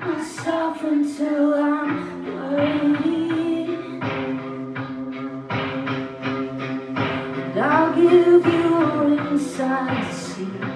myself until I'm worried. And I'll give you all inside the scene.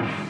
you.